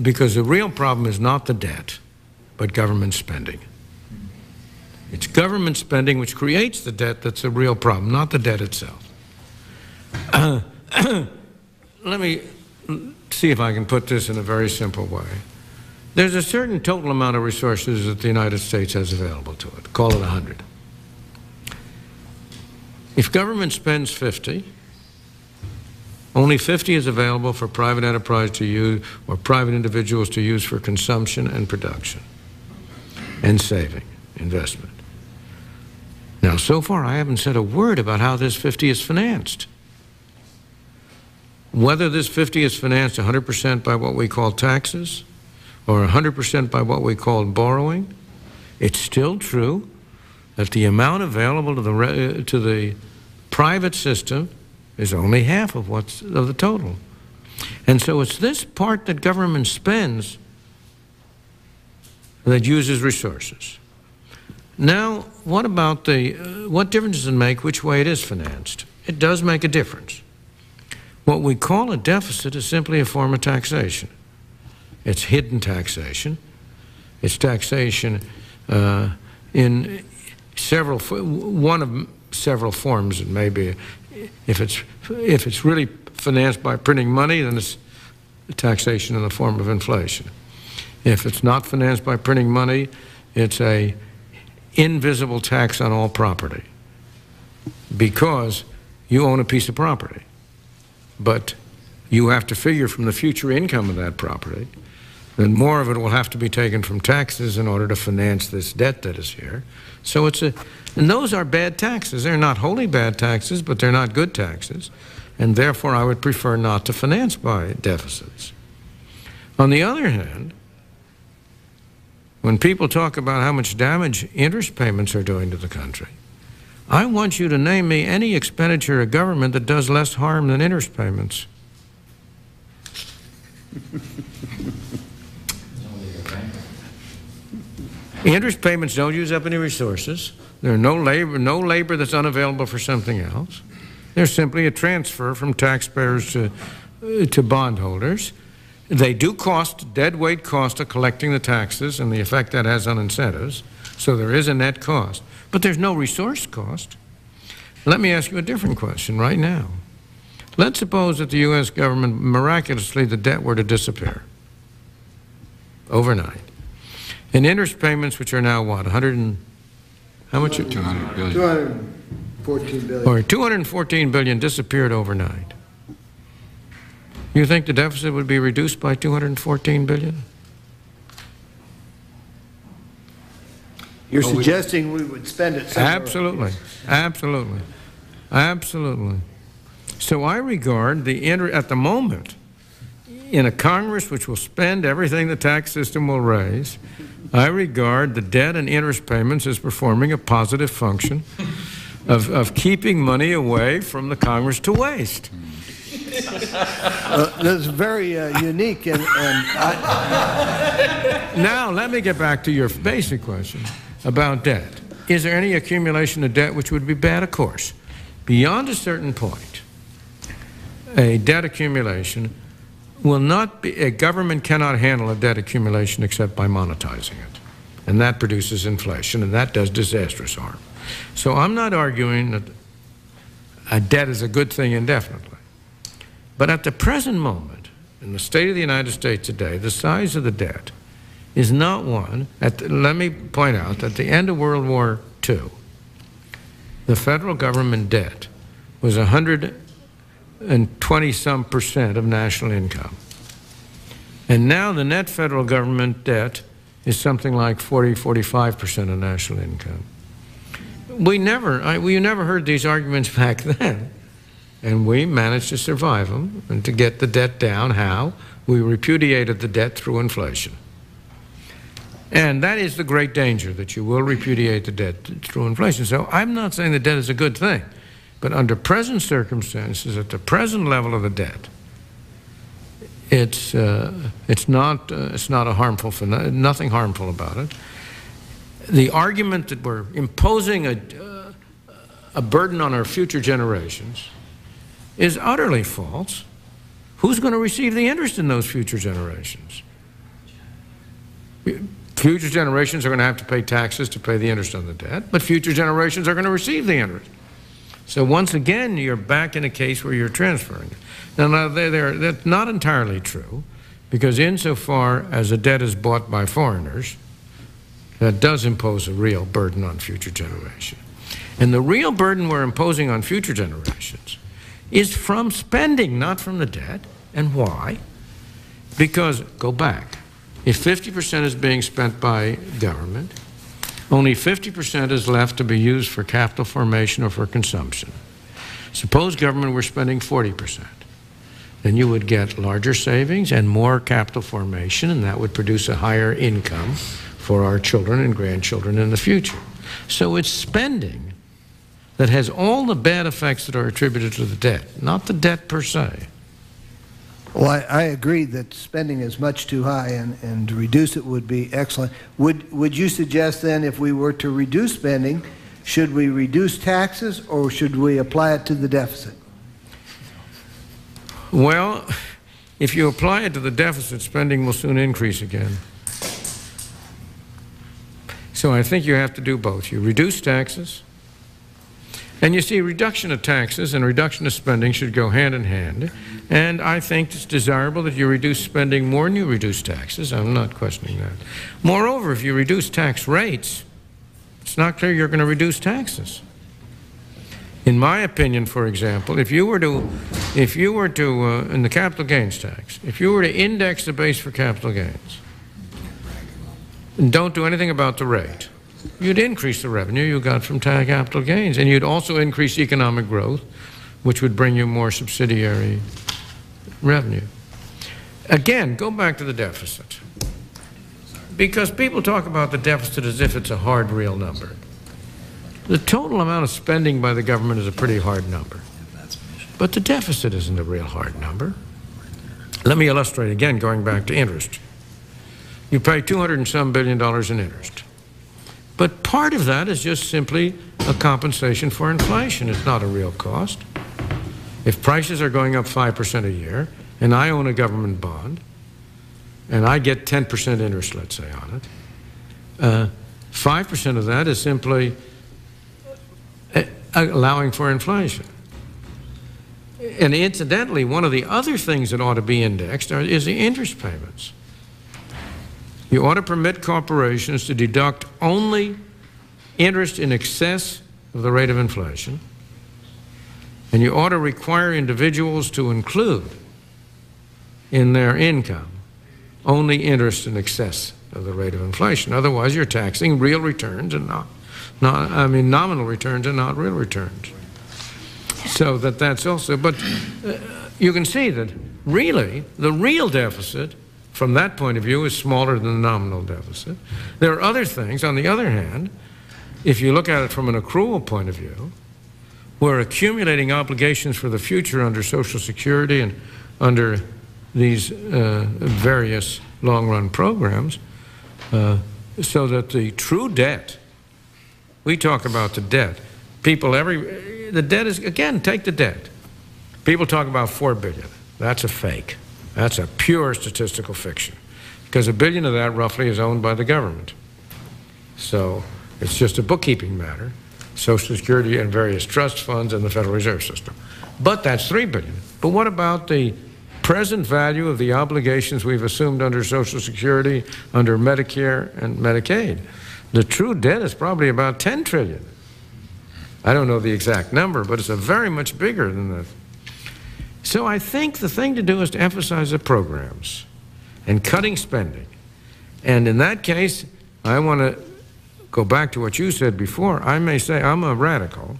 Because the real problem is not the debt, but government spending. It's government spending which creates the debt that's the real problem, not the debt itself. Let me see if I can put this in a very simple way. There's a certain total amount of resources that the United States has available to it. Call it 100. If government spends 50, only 50 is available for private enterprise to use or private individuals to use for consumption and production and saving, investment. Now, so far, I haven't said a word about how this 50 is financed. Whether this 50 is financed 100% by what we call taxes or 100% by what we call borrowing, it's still true that the amount available to the, uh, to the private system is only half of what's of the total. And so it's this part that government spends that uses resources. Now, what about the, uh, what difference does it make which way it is financed? It does make a difference. What we call a deficit is simply a form of taxation. It's hidden taxation. It's taxation uh, in several, one of several forms. It may be, if it's, if it's really financed by printing money, then it's taxation in the form of inflation. If it's not financed by printing money, it's a invisible tax on all property because you own a piece of property. But you have to figure from the future income of that property that more of it will have to be taken from taxes in order to finance this debt that is here. So it's a, and those are bad taxes. They're not wholly bad taxes, but they're not good taxes. And therefore, I would prefer not to finance by deficits. On the other hand, when people talk about how much damage interest payments are doing to the country, I want you to name me any expenditure of government that does less harm than interest payments. Interest payments don't use up any resources. There are no labor, no labor that's unavailable for something else. They're simply a transfer from taxpayers to, uh, to bondholders. They do cost, dead weight cost of collecting the taxes and the effect that has on incentives. So there is a net cost. But there's no resource cost. Let me ask you a different question right now. Let's suppose that the U.S. government, miraculously, the debt were to disappear. overnight. And interest payments, which are now what, 100 and, how much? 200 billion. 214 billion. Or 214 billion disappeared overnight. You think the deficit would be reduced by 214 billion? You're Oh, suggesting we would spend it somewhere. Absolutely, absolutely, absolutely. So I regard the, inter- at the moment, in a Congress which will spend everything the tax system will raise, I regard the debt and interest payments as performing a positive function of, of keeping money away from the Congress to waste. Uh, That's very uh, unique, and, and I, Now, let me get back to your basic question about debt. Is there any accumulation of debt which would be bad? Of course. Beyond a certain point, a debt accumulation will not be, a government cannot handle a debt accumulation except by monetizing it. And that produces inflation, and that does disastrous harm. So I'm not arguing that a debt is a good thing indefinitely. But at the present moment, in the state of the United States today, the size of the debt is not one, the, let me point out, that at the end of World War II, the federal government debt was 120 some percent of national income. And now the net federal government debt is something like 40, 45 percent of national income. We never, I, we never heard these arguments back then. And we managed to survive them and to get the debt down. How? We repudiated the debt through inflation. And that is the great danger, that you will repudiate the debt through inflation. So I'm not saying the debt is a good thing, but under present circumstances, at the present level of the debt, it's, uh, it's, not, uh, it's not a harmful, nothing harmful about it. The argument that we're imposing a, uh, a burden on our future generations is utterly false. Who's going to receive the interest in those future generations? Future generations are going to have to pay taxes to pay the interest on the debt, but future generations are going to receive the interest. So once again, you're back in a case where you're transferring. Now, now they're, they're, that's not entirely true, because insofar as a debt is bought by foreigners, that does impose a real burden on future generations. And the real burden we're imposing on future generations is from spending, not from the debt. And why? Because, go back, if 50% is being spent by government, only 50% is left to be used for capital formation or for consumption. Suppose government were spending 40%. Then you would get larger savings and more capital formation, and that would produce a higher income for our children and grandchildren in the future. So it's spending that has all the bad effects that are attributed to the debt, not the debt per se. well, I, I agree that spending is much too high, and, and to reduce it would be excellent. Would, would you suggest then, if we were to reduce spending, should we reduce taxes, or should we apply it to the deficit? Well, if you apply it to the deficit, spending will soon increase again. So I think you have to do both. You reduce taxes, and you see, reduction of taxes and reduction of spending should go hand in hand. And I think it's desirable that you reduce spending more than you reduce taxes. I'm not questioning that. Moreover, if you reduce tax rates, it's not clear you're going to reduce taxes. In my opinion, for example, if you were to, if you were to, uh, in the capital gains tax, if you were to index the base for capital gains, and don't do anything about the rate, you'd increase the revenue you got from tax capital gains, and you'd also increase economic growth, which would bring you more subsidiary revenue. Again, go back to the deficit. Because people talk about the deficit as if it's a hard, real number. The total amount of spending by the government is a pretty hard number. But the deficit isn't a real hard number. Let me illustrate again, going back to interest. You pay 200 and some billion dollars in interest. But part of that is just simply a compensation for inflation. It's not a real cost. If prices are going up 5% a year, and I own a government bond, and I get 10% interest, let's say, on it, uh, 5% of that is simply uh, allowing for inflation. And incidentally, one of the other things that ought to be indexed are, is the interest payments. You ought to permit corporations to deduct only interest in excess of the rate of inflation, and you ought to require individuals to include in their income only interest in excess of the rate of inflation. Otherwise, you're taxing real returns and not, not I mean, nominal returns and not real returns. So that that's also, but uh, you can see that really the real deficit from that point of view is smaller than the nominal deficit. There are other things, on the other hand, if you look at it from an accrual point of view, we're accumulating obligations for the future under Social Security and under these uh, various long-run programs, uh, so that the true debt, we talk about the debt, people every, the debt is, again, take the debt. People talk about four billion. That's a fake. That's a pure statistical fiction. Because a billion of that roughly is owned by the government. So it's just a bookkeeping matter. Social Security and various trust funds and the Federal Reserve System. But that's three billion. But what about the present value of the obligations we've assumed under Social Security, under Medicare and Medicaid? The true debt is probably about 10 trillion. I don't know the exact number, but it's a very much bigger than that. So I think the thing to do is to emphasize the programs and cutting spending. And in that case, I want to go back to what you said before. I may say I'm a radical,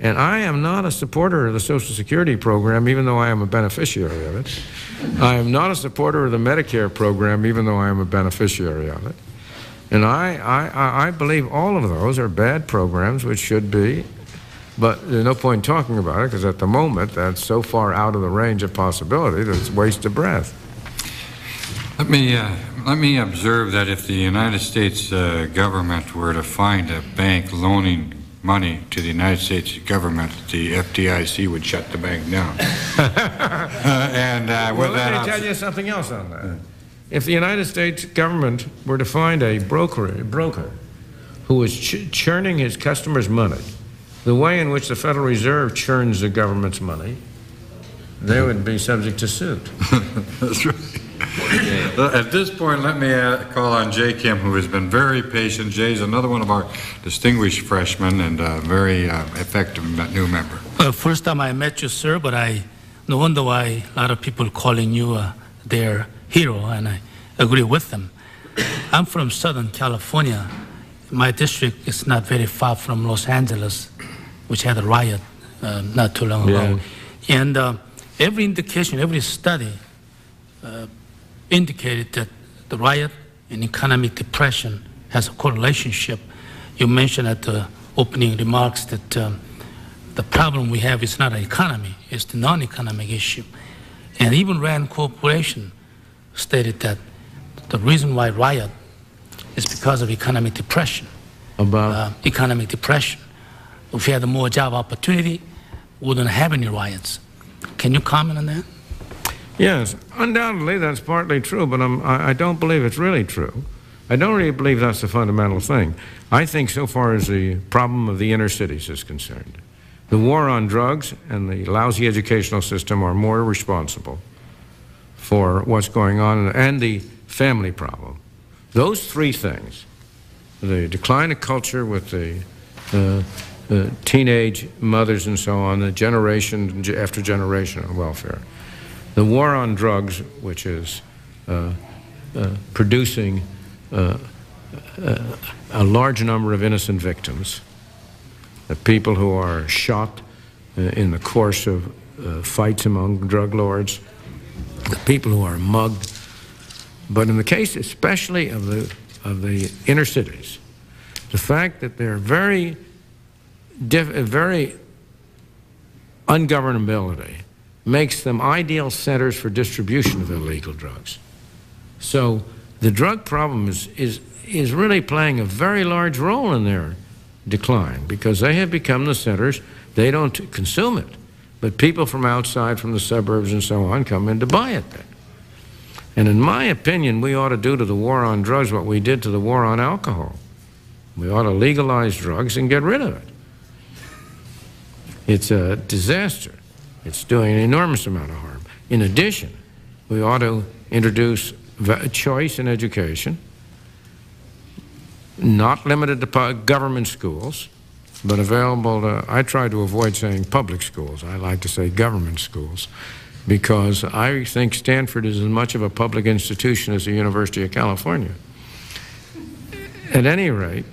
and I am not a supporter of the Social Security program, even though I am a beneficiary of it. I am not a supporter of the Medicare program, even though I am a beneficiary of it. And I, I, I believe all of those are bad programs which should be but there's no point talking about it because at the moment that's so far out of the range of possibility that it's waste of breath. Let me, uh, let me observe that if the United States uh, government were to find a bank loaning money to the United States government, the FDIC would shut the bank down. Uh, and uh, Well, that, let me tell you something else on that. If the United States government were to find a broker, broker who was ch churning his customers' money, the way in which the Federal Reserve churns the government's money, they would be subject to suit. That's right. Uh, At this point, let me uh, call on Jay Kim, who has been very patient. Jay's another one of our distinguished freshmen and a very uh, effective new member. Well, first time I met you, sir, but I no wonder why a lot of people calling you uh, their hero, and I agree with them. I'm from Southern California. My district is not very far from Los Angeles, which had a riot uh, not too long ago. And uh, every indication, every study uh, indicated that the riot and economic depression has a correlationship. You mentioned at the opening remarks that um, the problem we have is not an economy, it's the non-economic issue. And even Rand Corporation stated that the reason why riot is because of economic depression. About Uh, economic depression. If we had more job opportunity, wouldn't have any riots. Can you comment on that? Yes, undoubtedly that's partly true, but I'm, I, I don't believe it's really true. I don't really believe that's the fundamental thing. I think so far as the problem of the inner cities is concerned, the war on drugs and the lousy educational system are more responsible for what's going on and the family problem. Those three things, the decline of culture with the uh, uh, teenage mothers and so on, the generation after generation on welfare, the war on drugs, which is uh, uh, producing uh, uh, a large number of innocent victims, the people who are shot uh, in the course of fights among drug lords, the people who are mugged. But in the case especially of the, of the inner cities, the fact that they're very, very ungovernability makes them ideal centers for distribution of illegal drugs. So the drug problem is, is, is really playing a very large role in their decline because they have become the centers. They don't consume it, but people from outside, from the suburbs and so on, come in to buy it then. And in my opinion, we ought to do to the war on drugs what we did to the war on alcohol. We ought to legalize drugs and get rid of it. It's a disaster. It's doing an enormous amount of harm. In addition, we ought to introduce choice in education not limited to government schools, but available to, I try to avoid saying public schools. I like to say government schools, because I think Stanford is as much of a public institution as the University of California. At any rate,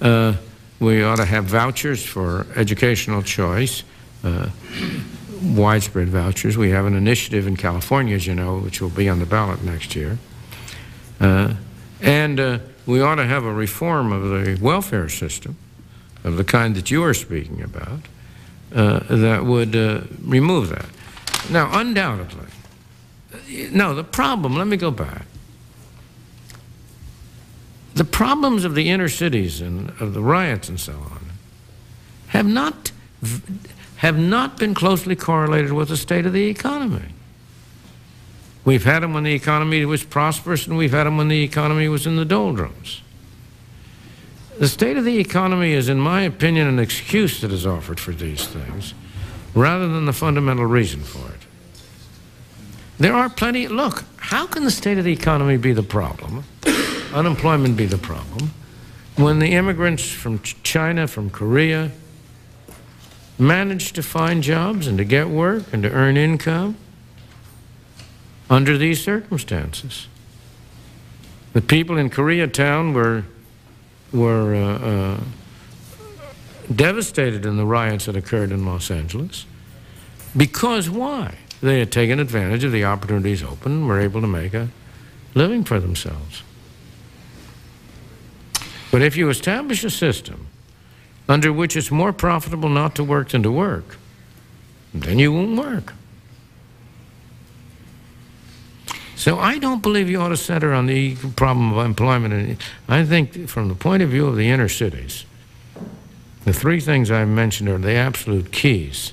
uh, we ought to have vouchers for educational choice, uh, widespread vouchers. We have an initiative in California, as you know, which will be on the ballot next year. Uh, and uh, we ought to have a reform of the welfare system of the kind that you are speaking about uh, that would uh, remove that. Now, undoubtedly, no, the problem, let me go back. The problems of the inner cities and of the riots and so on have not, have not been closely correlated with the state of the economy. We've had them when the economy was prosperous, and we've had them when the economy was in the doldrums. The state of the economy is, in my opinion, an excuse that is offered for these things, rather than the fundamental reason for it. There are plenty, look, how can the state of the economy be the problem, unemployment be the problem, when the immigrants from Ch- China, from Korea, manage to find jobs and to get work and to earn income? under these circumstances. The people in Koreatown were, were uh, uh, devastated in the riots that occurred in Los Angeles. Because why? They had taken advantage of the opportunities open and were able to make a living for themselves. But if you establish a system under which it's more profitable not to work than to work, then you won't work. So I don't believe you ought to center on the problem of employment. I think from the point of view of the inner cities, the three things I've mentioned are the absolute keys.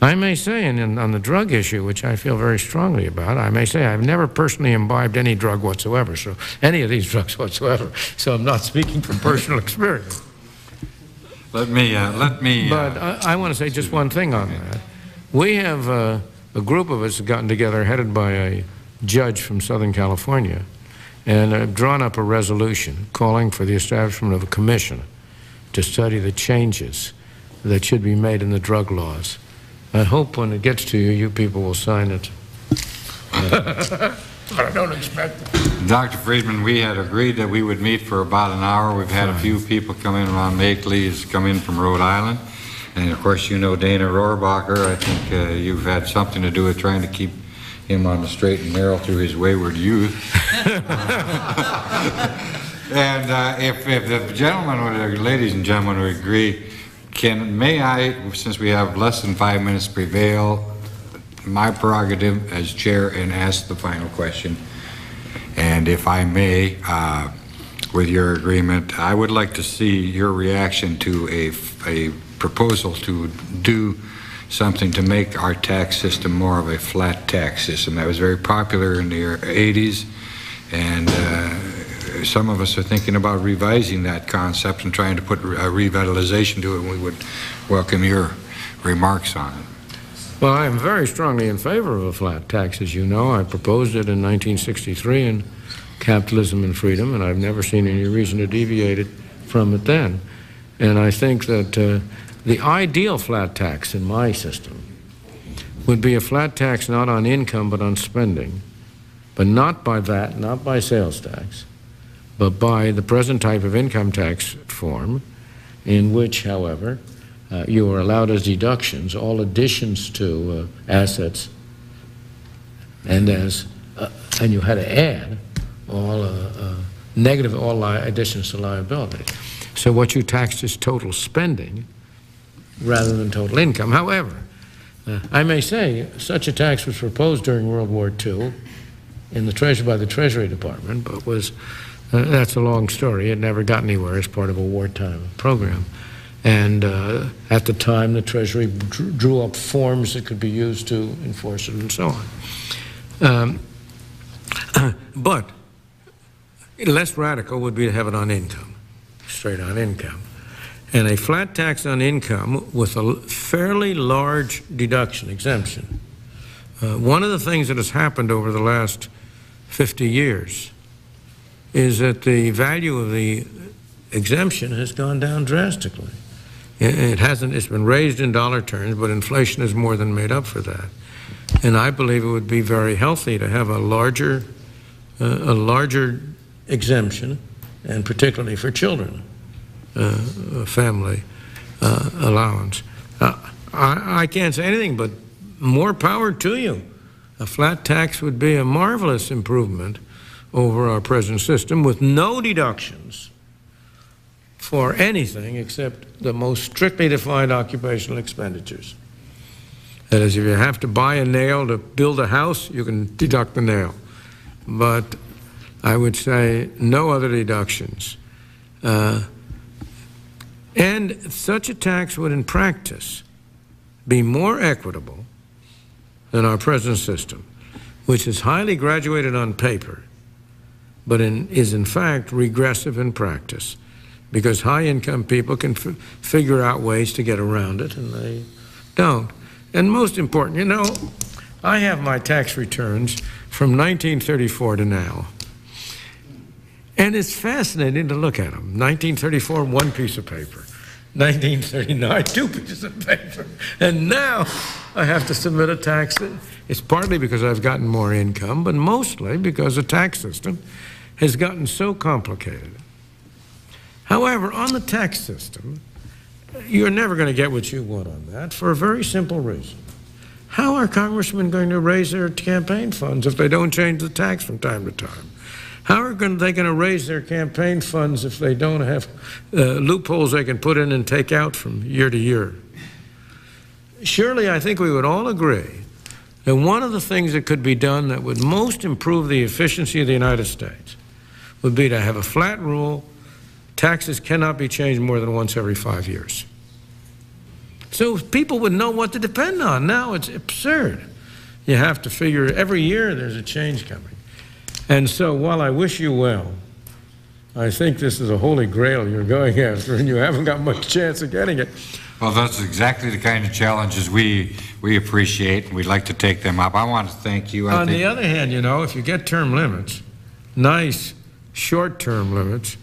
I may say, and on the drug issue, which I feel very strongly about, I may say I've never personally imbibed any drug whatsoever, so any of these drugs whatsoever. So I'm not speaking from personal experience. Let me, uh, let me... uh, But I, I want to say just one thing on that. We have uh, a group of us gotten together, headed by a judge from Southern California, and have drawn up a resolution calling for the establishment of a commission to study the changes that should be made in the drug laws. I hope when it gets to you, you people will sign it. But I don't expect it. Dr. Friedman, we had agreed that we would meet for about an hour. We've had a few people come in. Ron Machtley has come in from Rhode Island. And of course, you know Dana Rohrabacher. I think uh, you've had something to do with trying to keep him on the straight and narrow through his wayward youth. And uh, if, if the gentlemen, would, ladies and gentlemen would agree, can, may I, since we have less than five minutes, prevail my prerogative as chair and ask the final question? And if I may, uh, with your agreement, I would like to see your reaction to a, a proposal to do something to make our tax system more of a flat tax system. That was very popular in the 80s, and uh, some of us are thinking about revising that concept and trying to put a revitalization to it, and we would welcome your remarks on it. Well, I am very strongly in favor of a flat tax, as you know. I proposed it in 1963 in Capitalism and Freedom, and I've never seen any reason to deviate it from it then. And I think that uh, the ideal flat tax in my system would be a flat tax not on income but on spending, but not by that, not by sales tax, but by the present type of income tax form, in which, however, uh, you are allowed as deductions all additions to uh, assets, and as uh, and you had to add all uh, uh, negative all additions to liability. So what you taxed is total spending rather than total income. However, uh, I may say such a tax was proposed during World War II in the treasury by the Treasury Department, but was uh, that's a long story. It never got anywhere as part of a wartime program. And uh, at the time, the Treasury drew, up forms that could be used to enforce it and so on. Um, but less radical would be to have it on income, straight on income. And a flat tax on income with a fairly large deduction, exemption. Uh, one of the things that has happened over the last 50 years is that the value of the exemption has gone down drastically. It hasn't, it's been raised in dollar terms, but inflation has more than made up for that. And I believe it would be very healthy to have a larger, uh, a larger exemption, and particularly for children, uh, a family uh, allowance. Uh, I, I can't say anything but more power to you. A flat tax would be a marvelous improvement over our present system with no deductions for anything except the most strictly defined occupational expenditures. That is, if you have to buy a nail to build a house, you can deduct the nail. But I would say no other deductions. Uh, and such a tax would, in practice, be more equitable than our present system, which is highly graduated on paper, but in, is in fact regressive in practice, because high-income people can figure out ways to get around it, and they don't. And most important, you know, I have my tax returns from 1934 to now. And it's fascinating to look at them. 1934, one piece of paper. 1939, two pieces of paper. And now I have to submit a tax. It's partly because I've gotten more income, but mostly because the tax system has gotten so complicated. However, on the tax system, you're never going to get what you want on that for a very simple reason. How are congressmen going to raise their campaign funds if they don't change the tax from time to time? How are they going to raise their campaign funds if they don't have uh, loopholes they can put in and take out from year to year? Surely, I think we would all agree that one of the things that could be done that would most improve the efficiency of the United States would be to have a flat rule taxes cannot be changed more than once every five years. So people would know what to depend on. Now it's absurd. You have to figure every year there's a change coming. And so while I wish you well, I think this is a holy grail you're going after, and you haven't got much chance of getting it. Well, that's exactly the kind of challenges we, we appreciate, and we'd like to take them up. I want to thank you. I On the other hand, you know, if you get term limits, nice short-term limits,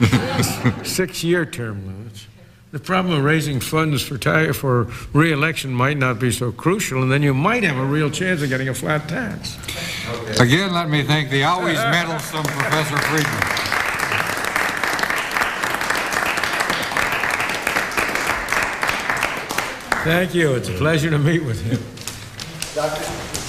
six-year term limits, the problem of raising funds for ta- for reelection might not be so crucial, and then you might have a real chance of getting a flat tax. Again, let me thank the always meddlesome Professor Friedman. Thank you. It's a pleasure to meet with you. Doctor?